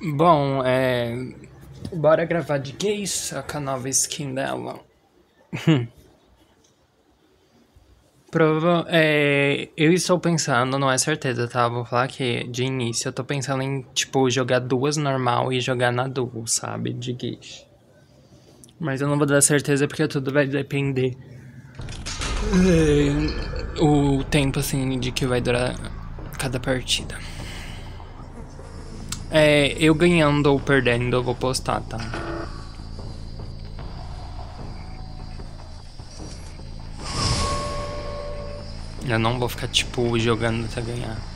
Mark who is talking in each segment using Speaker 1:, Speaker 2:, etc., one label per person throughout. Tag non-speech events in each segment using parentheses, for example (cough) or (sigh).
Speaker 1: Bom, é. Bora gravar de gays com a nova skin dela. (laughs) Prova é, eu estou pensando, não é certeza, tá? Vou falar que de início eu tô pensando em, tipo, jogar duas normal e jogar na duo, sabe? De gays. Mas eu não vou dar certeza porque tudo vai depender. É, o tempo, assim, de que vai durar cada partida. É, eu ganhando ou perdendo, eu vou postar, tá? Eu não vou ficar, tipo, jogando até ganhar.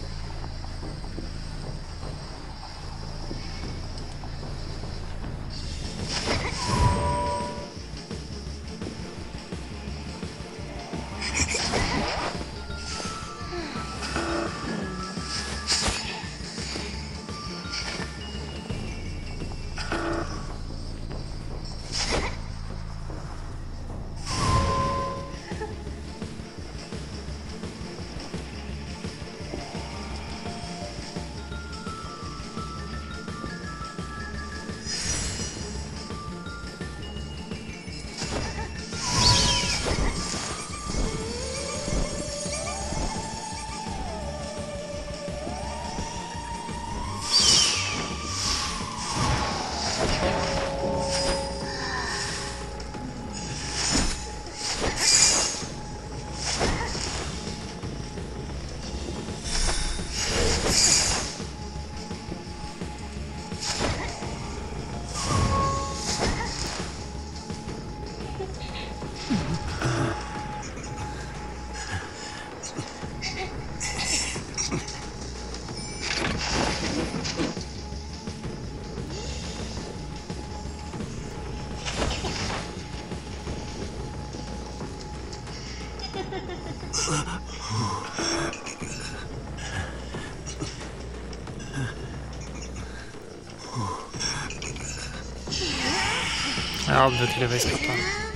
Speaker 1: É óbvio que ele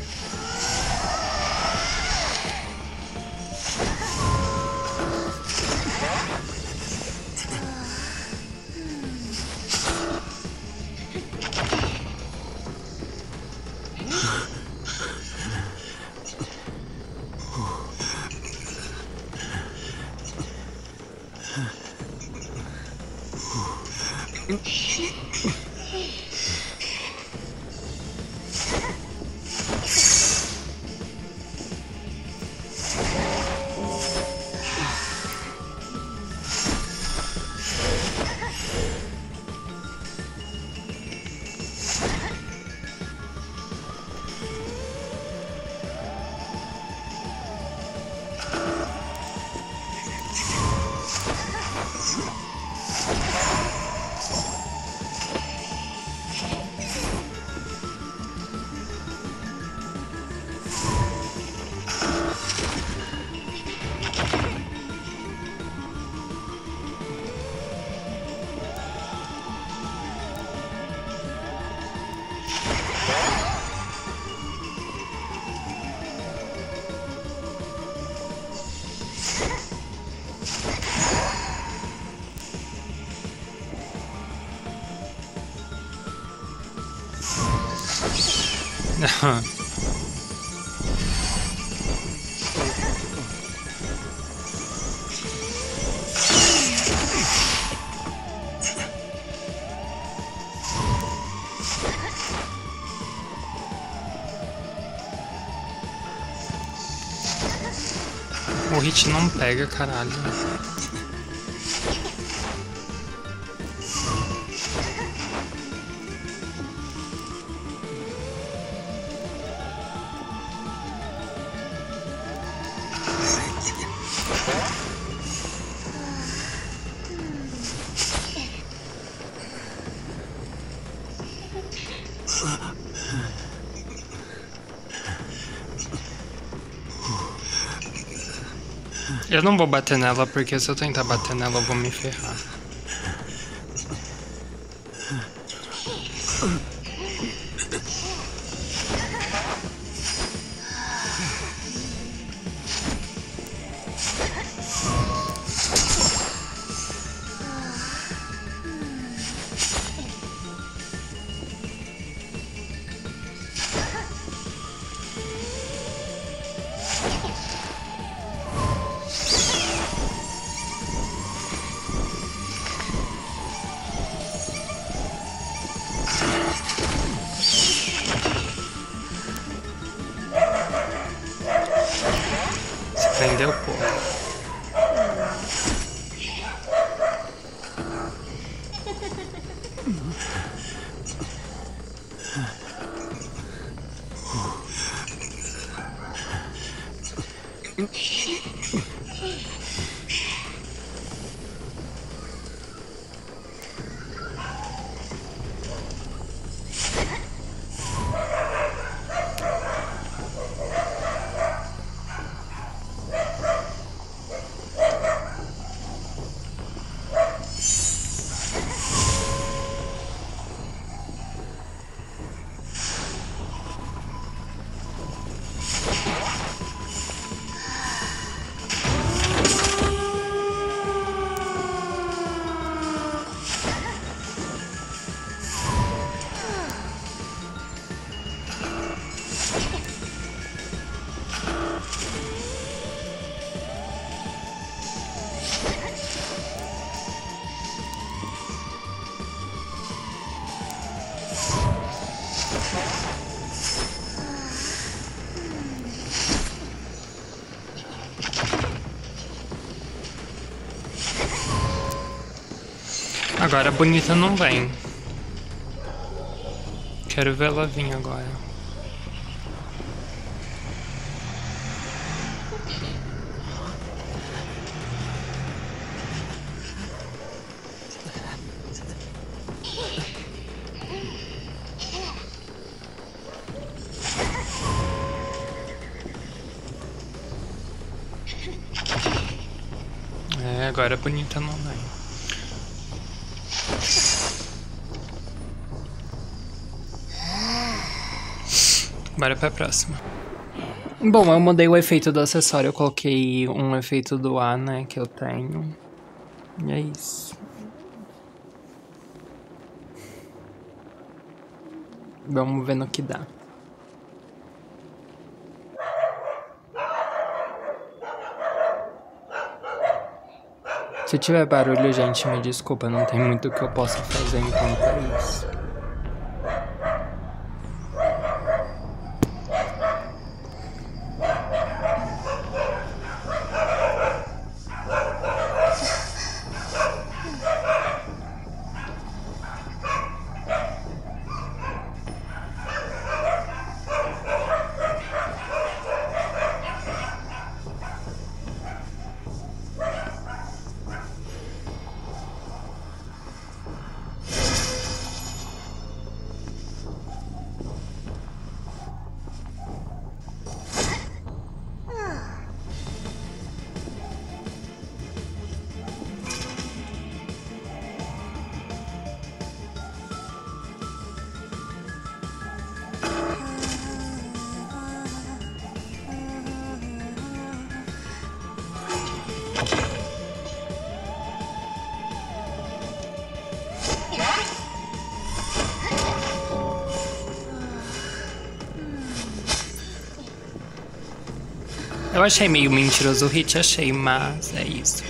Speaker 1: hit não pega, caralho. Eu não vou bater nela, porque se eu tentar bater nela eu vou me ferrar. Agora a bonita não vem. Quero ver ela vir agora. É, agora a bonita não vem. Bora pra próxima. Bom, eu mudei o efeito do acessório. Eu coloquei um efeito do ar, né, que eu tenho. E é isso. Vamos ver no que dá. Se tiver barulho, gente, me desculpa, não tem muito que eu possa fazer enquanto é isso. Eu achei meio mentiroso o hit, achei, mas é isso.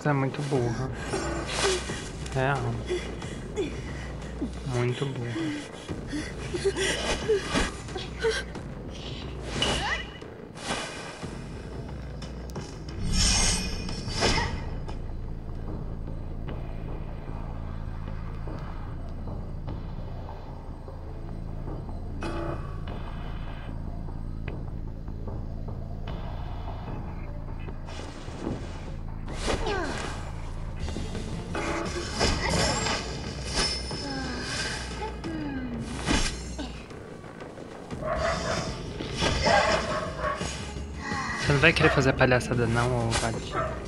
Speaker 1: Delcas é muito burra. Real. Muito burra. Vai querer fazer palhaçada não, ô?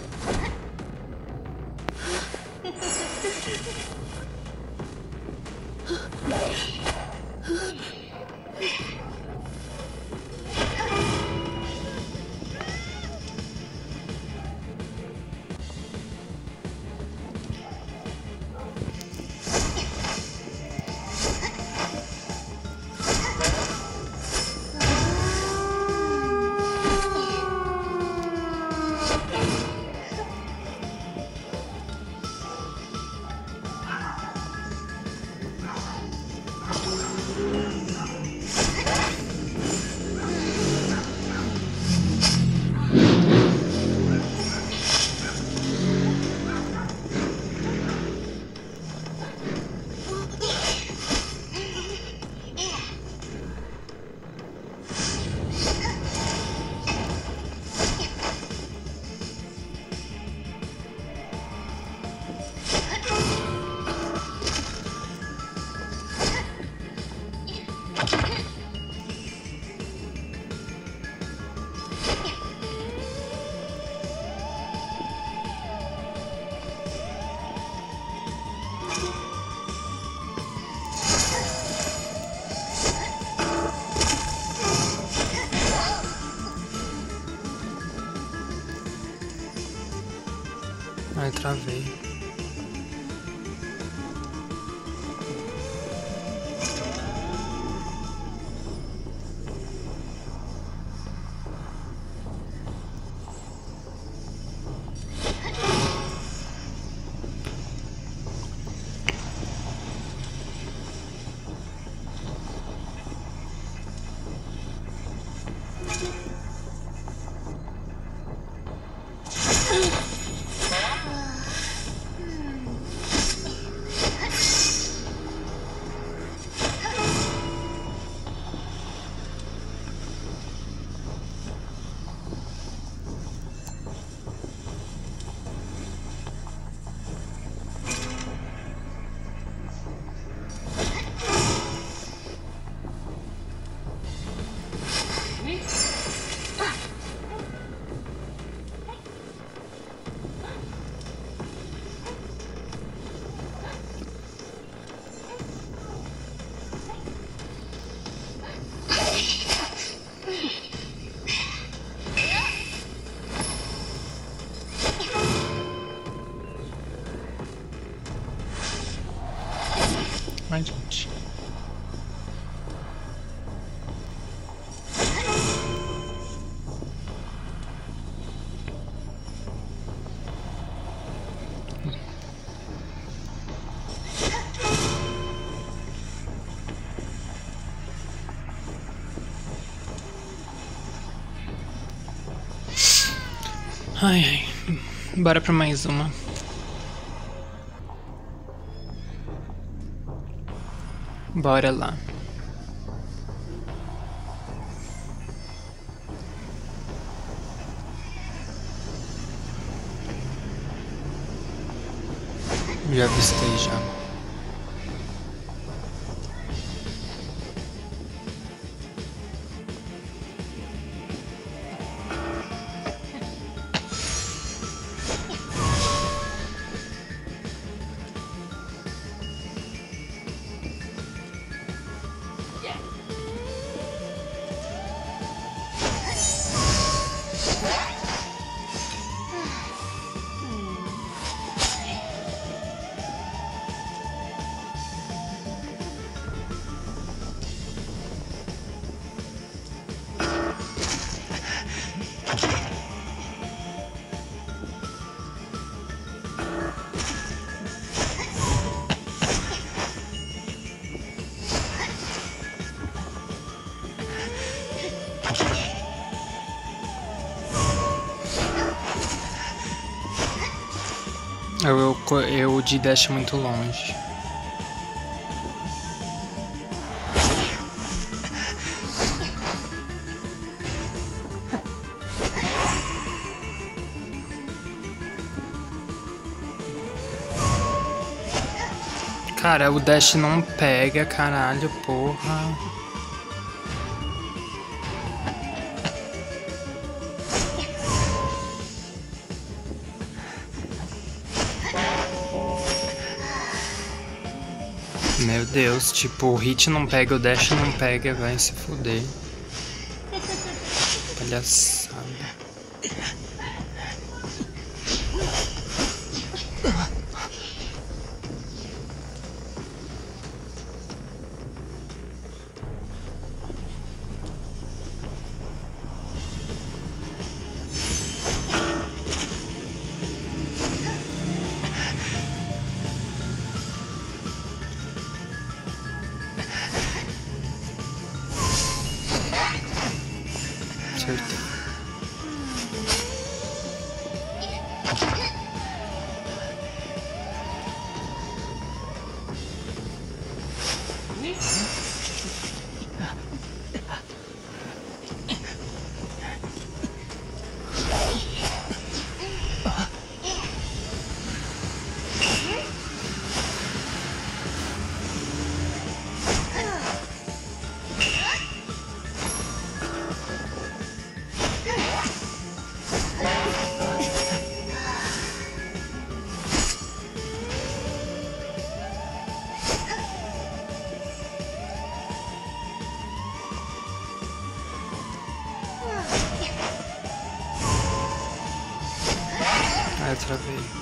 Speaker 1: Ai, ai. Bora pra mais uma. Bora lá. Já avistei já. Eu, de dash muito longe. Cara, o dash não pega, caralho, porra. Deus, tipo, o hit não pega, o dash não pega, vai se fuder. Palhaçada. Ai,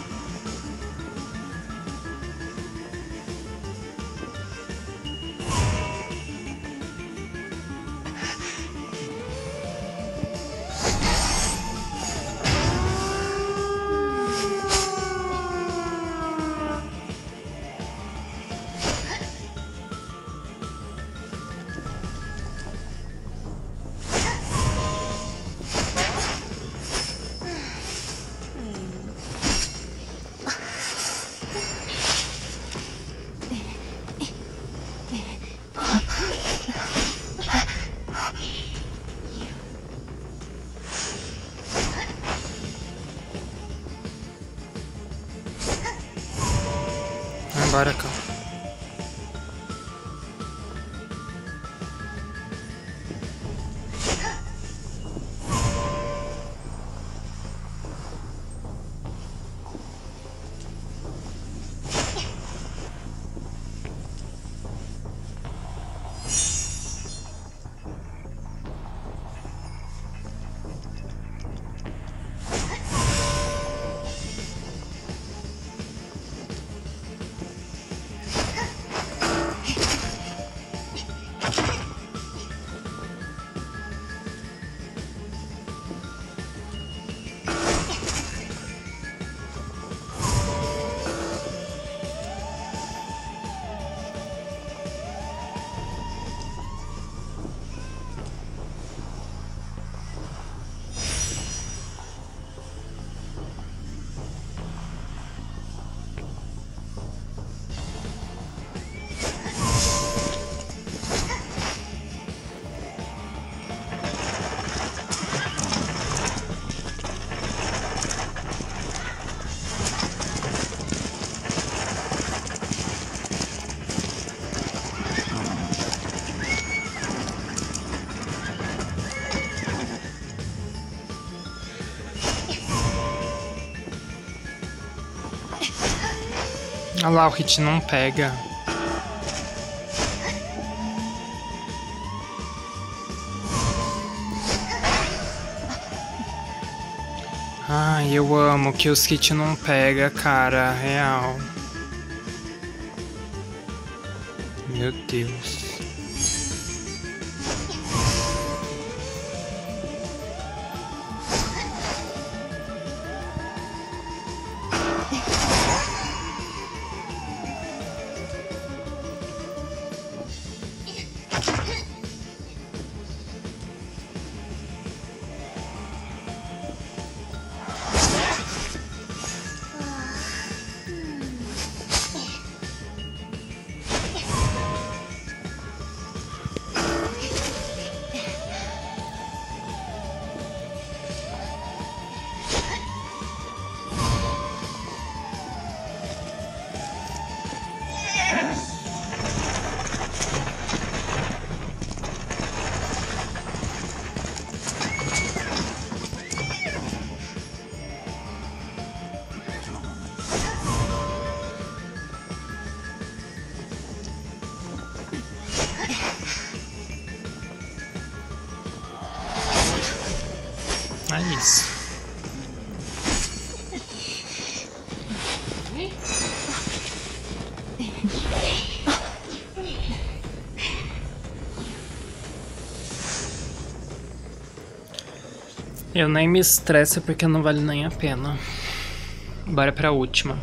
Speaker 1: Olha lá, o hit não pega. Ai, eu amo que os hit não pega, cara, real. Meu Deus. Eu nem me estresso porque não vale nem a pena. Bora pra última.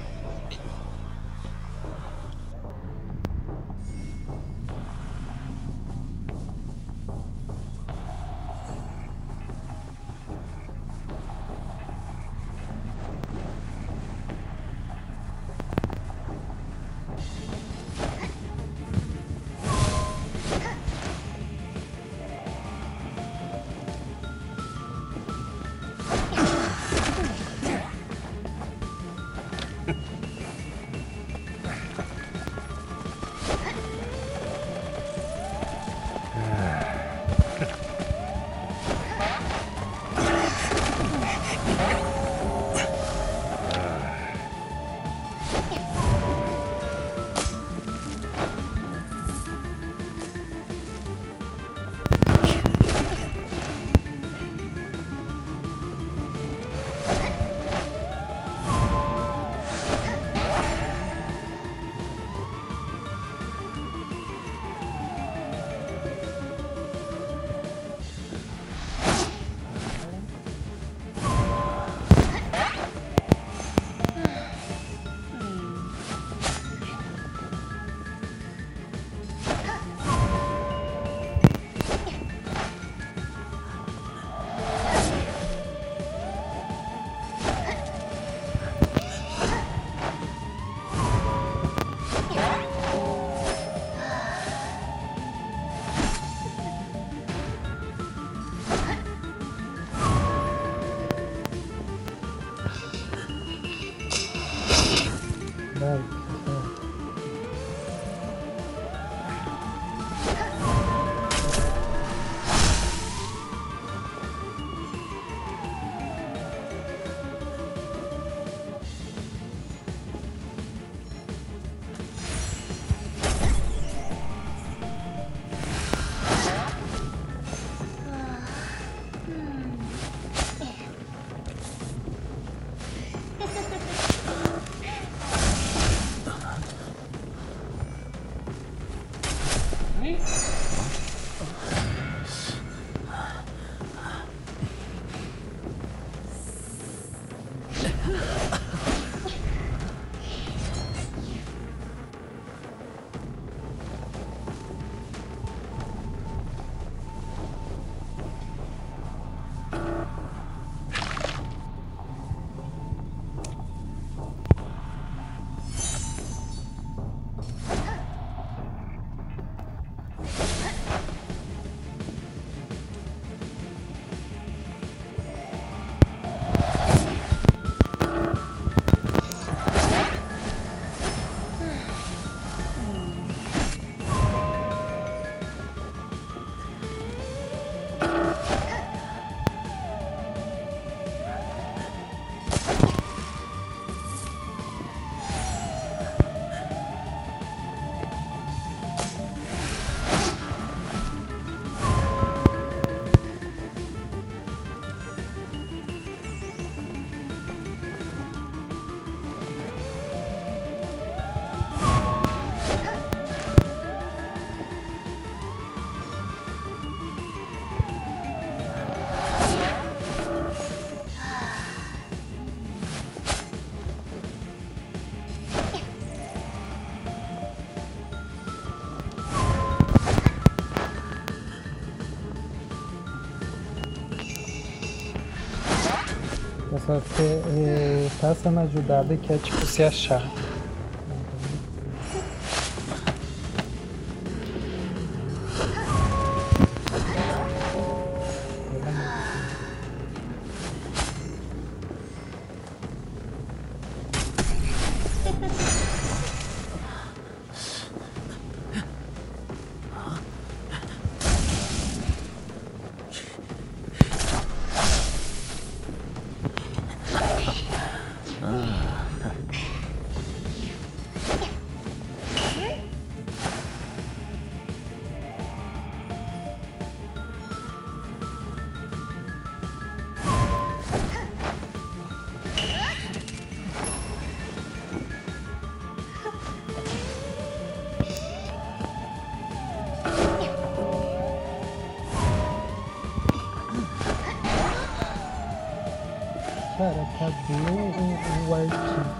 Speaker 2: Só que é, tá sendo ajudada que é tipo se achar.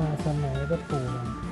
Speaker 2: Artista nessa merda, porra? Caralho.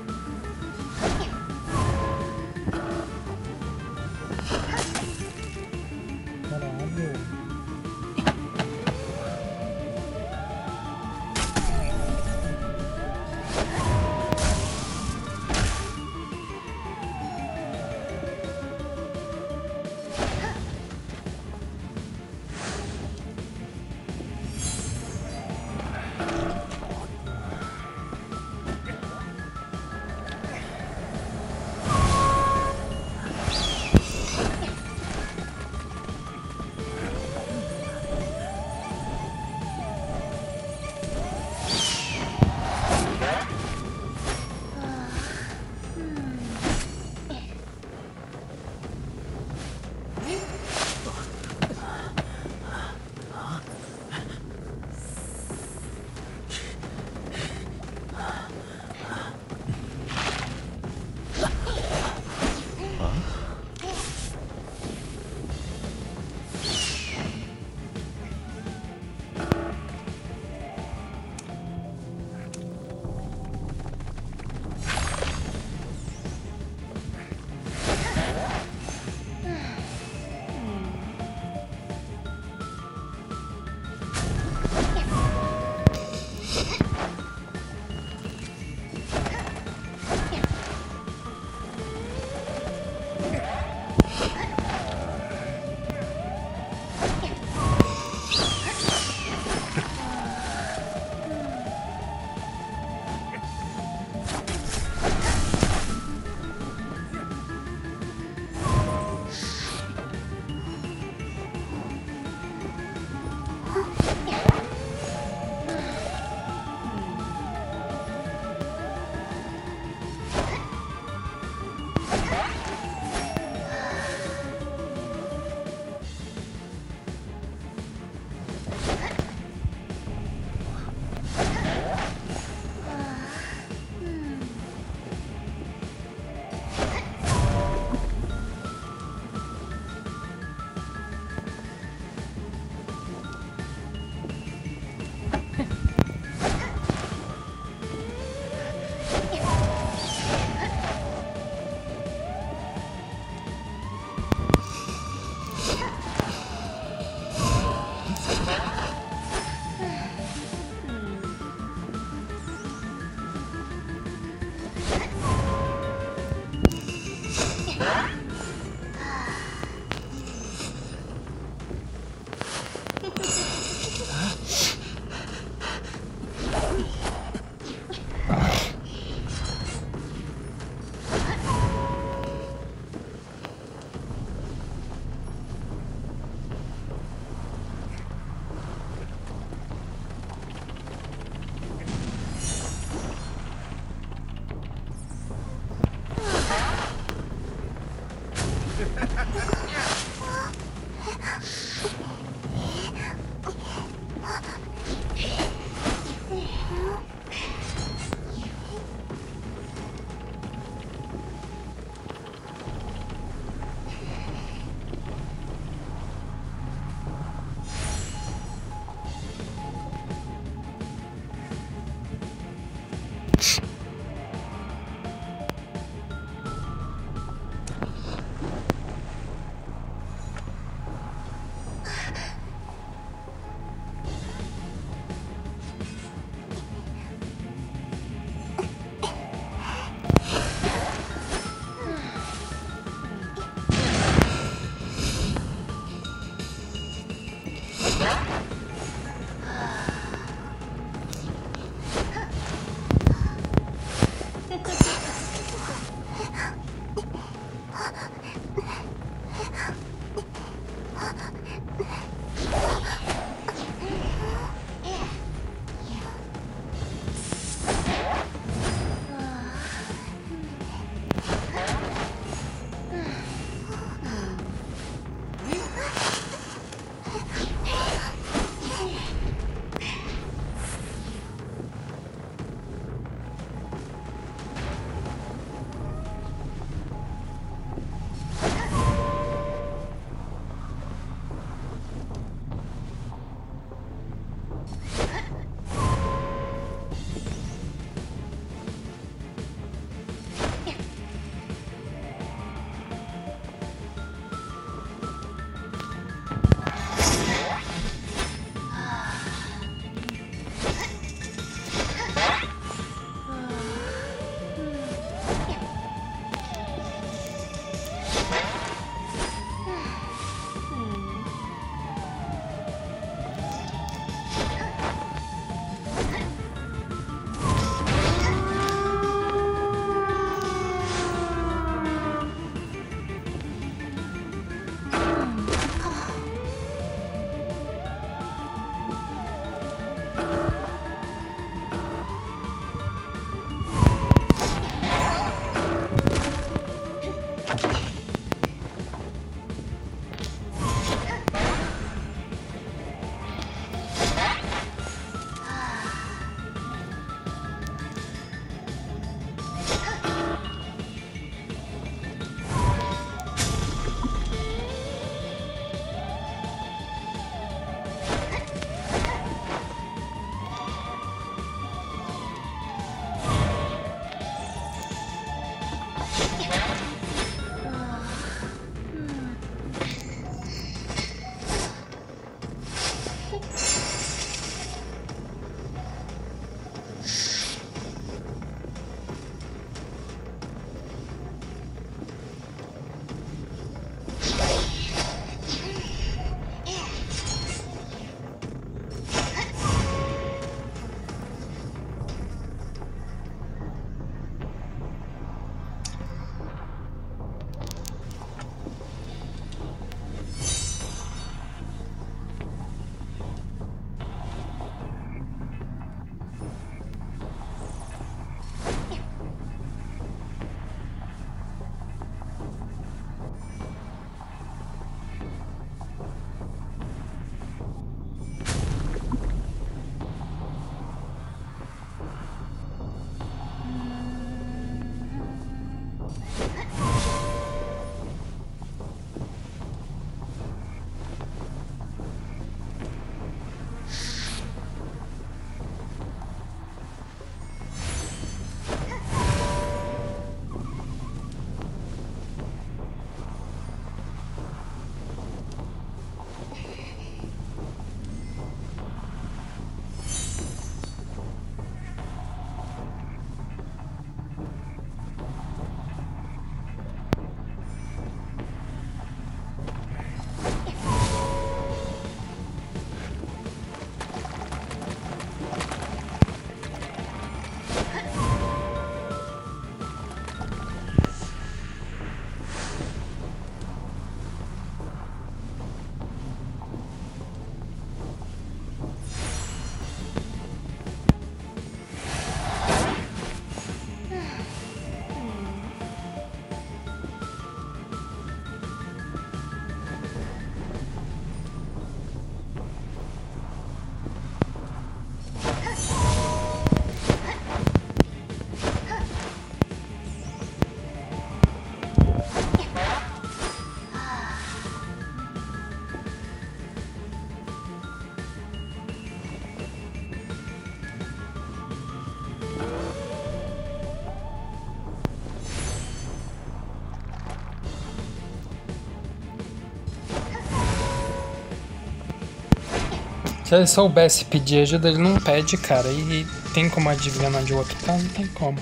Speaker 1: Se ele soubesse pedir ajuda, ele não pede, cara. E tem como adivinhar onde o outro tá? Não tem como.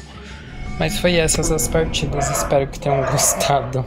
Speaker 1: Mas foi essas as partidas. Espero que tenham (laughs) gostado.